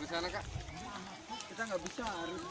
Ke sana kak. Kita nggak bisa harus.